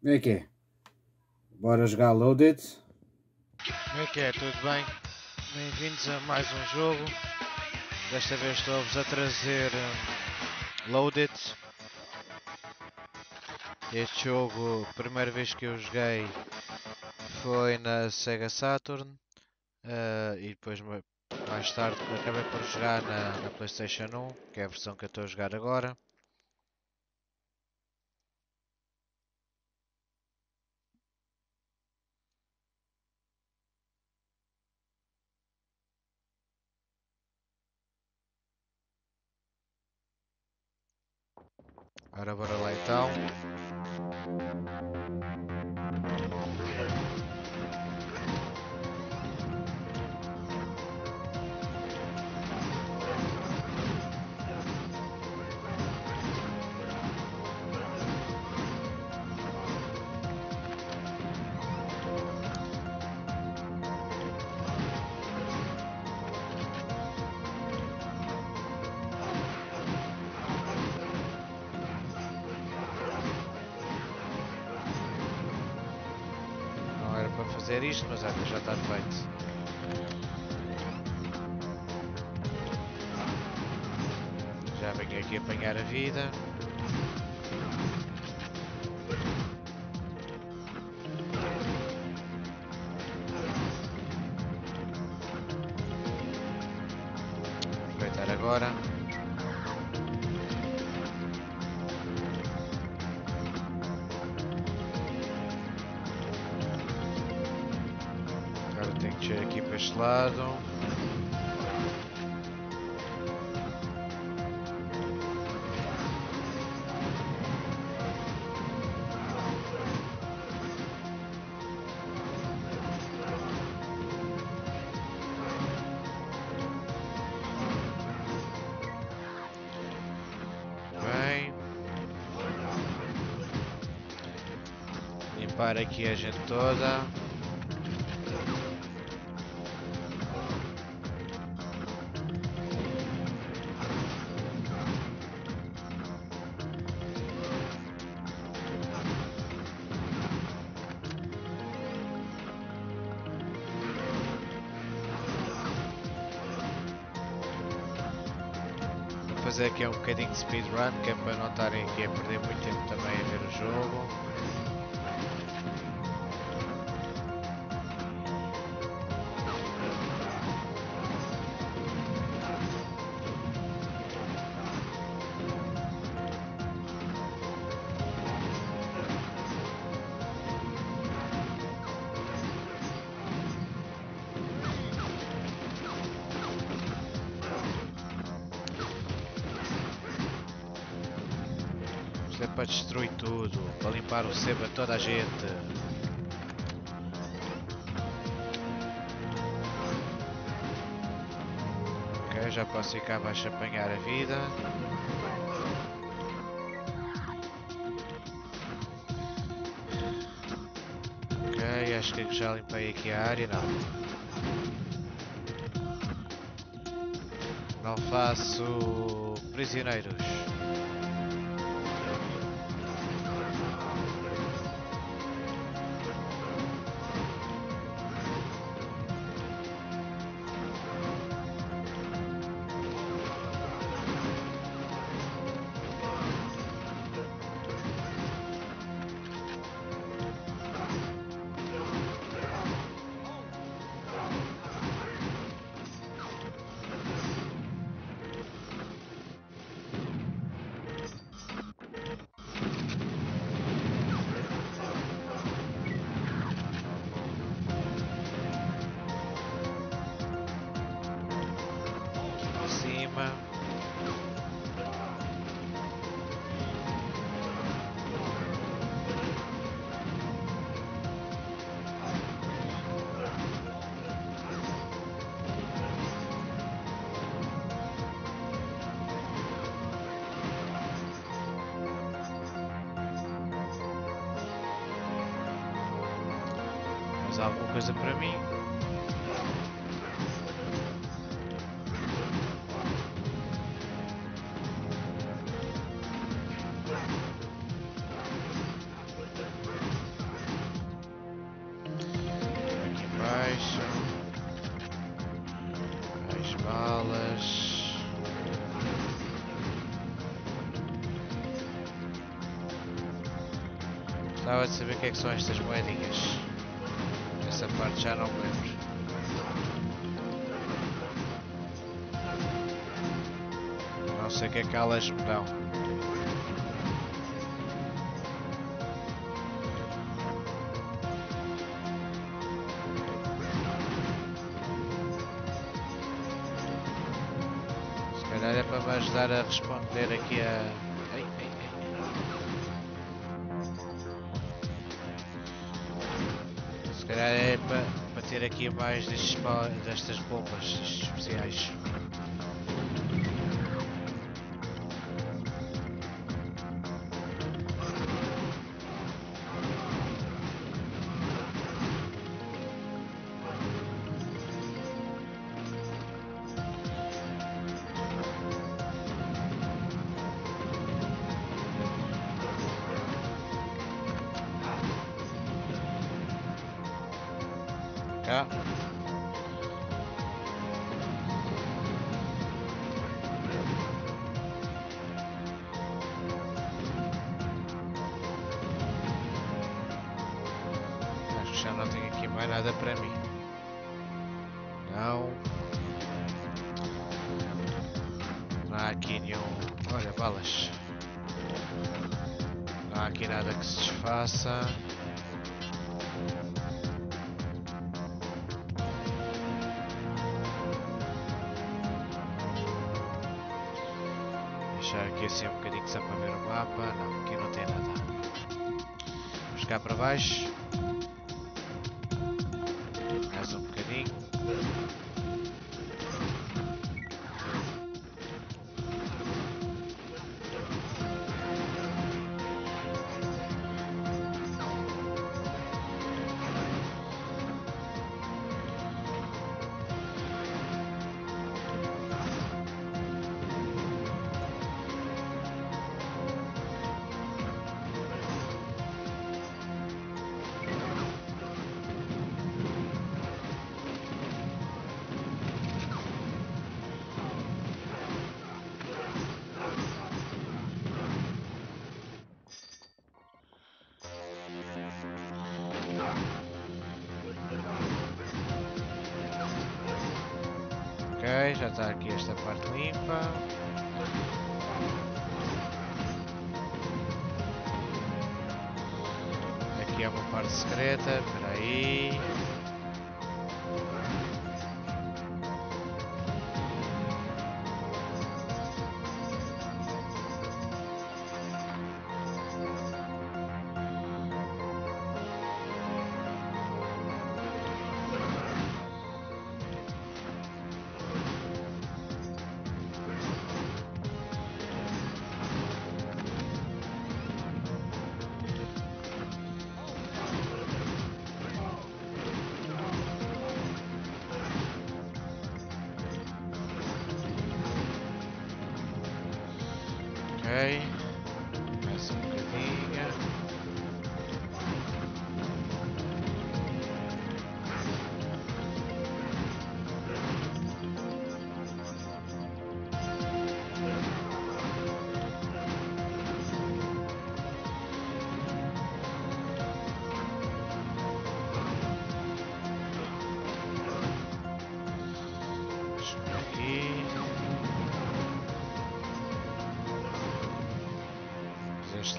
Como é que é? Bora jogar Loaded? Como é que é? Tudo bem? Bem-vindos a mais um jogo. Desta vez estou-vos a trazer um, Loaded. Este jogo, a primeira vez que eu joguei foi na Sega Saturn uh, e depois mais tarde acabei por jogar na, na Playstation 1, que é a versão que eu estou a jogar agora. Ora, bora lá então. Fazer isto, mas olha, já está feito. Já venho aqui apanhar a vida. Este lado. Limpar aqui a gente toda. Fazer aqui um bocadinho de speedrun, que é para não estarem aqui a perder muito tempo também a ver o jogo. Para destruir tudo, para limpar o sebo a toda a gente. Ok, já posso ficar abaixo a apanhar a vida. Ok, acho que já limpei aqui a área, não. Não faço prisioneiros. mais alguma coisa para mim. Gostava de saber o que é que são estas moedinhas. Essa parte já não me lembro. Não sei o que é que elas me dão. Se calhar é para me ajudar a responder aqui a. calhar é para, para ter aqui mais destes, destas bombas especiais. Cá. Acho que já não tenho aqui mais nada para mim. Não. Não há aqui nenhum. Olha, balas. Não há aqui nada que se desfaça. Assim um bocadinho só para ver o mapa. Não, aqui não tem nada. Vamos cá para baixo. Parte secreta, espera aí.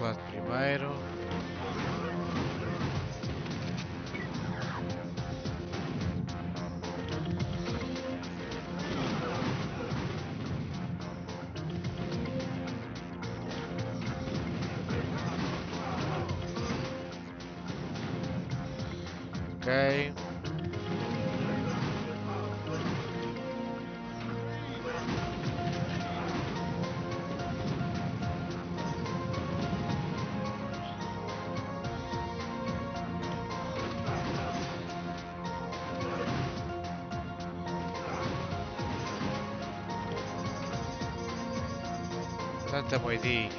Lado primeiro. Tanta moedinha.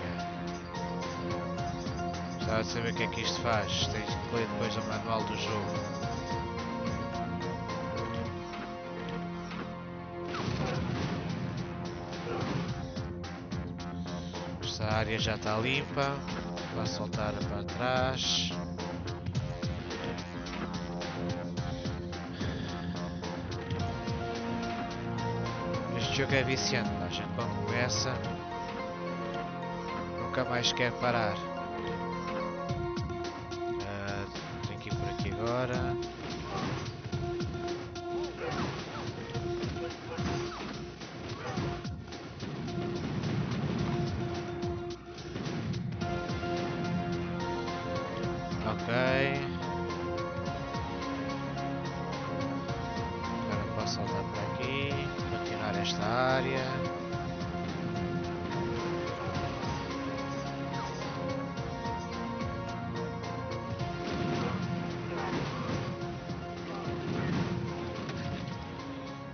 Gostava de saber o que é que isto faz. Tens que ler depois o manual do jogo. Esta área já está limpa. para soltar para trás. Este jogo é viciante, a gente começa nunca mais quer parar.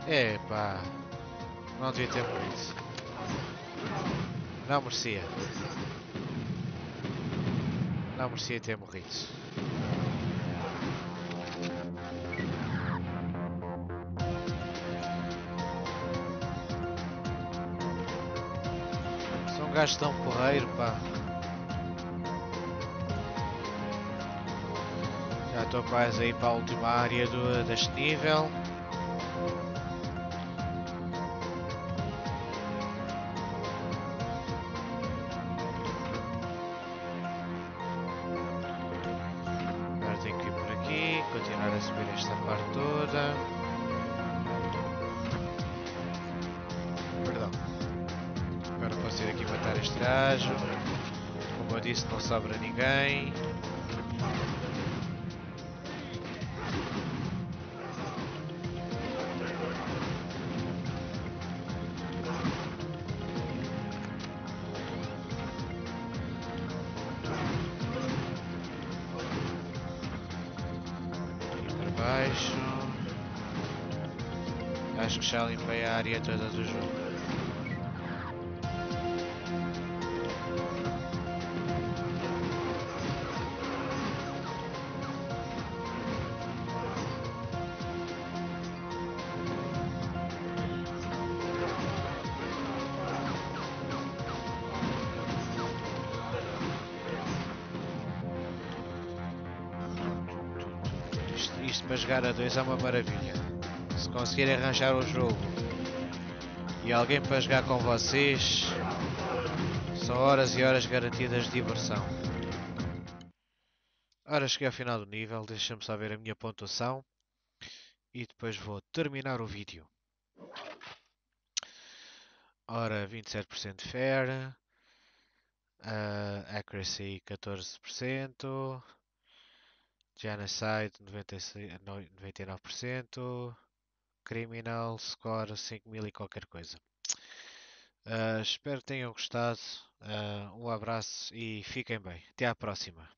Epá, não devia ter morrido. Não merecia. Não merecia ter morrido. Sou um gajo tão porreiro, pá. Já estou quase aí para a última área do, deste nível. Ir aqui matar este gajo. Como eu disse, não sobra ninguém. Acho que já limpei a área toda do jogo. Isto, para jogar a dois é uma maravilha. Se conseguirem arranjar o jogo e alguém para jogar com vocês, são horas e horas garantidas de diversão. Ora, cheguei ao final do nível, deixa-me só ver a minha pontuação e depois vou terminar o vídeo. Ora, 27% fair, uh, accuracy 14%, genocide 96, no- 99%, criminal score 5000 e qualquer coisa. Uh, espero que tenham gostado. Uh, um abraço e fiquem bem. Até à próxima.